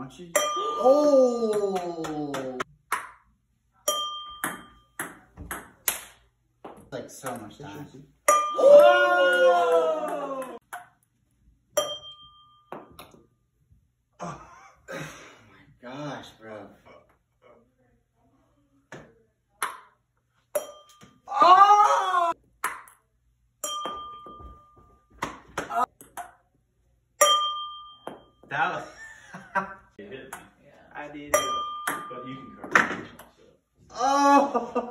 Why don't you? Oh! Like so much time. Oh! Oh my gosh, bro. Ah! Oh! That was. Hit me, I did it. but you can cover it. Oh!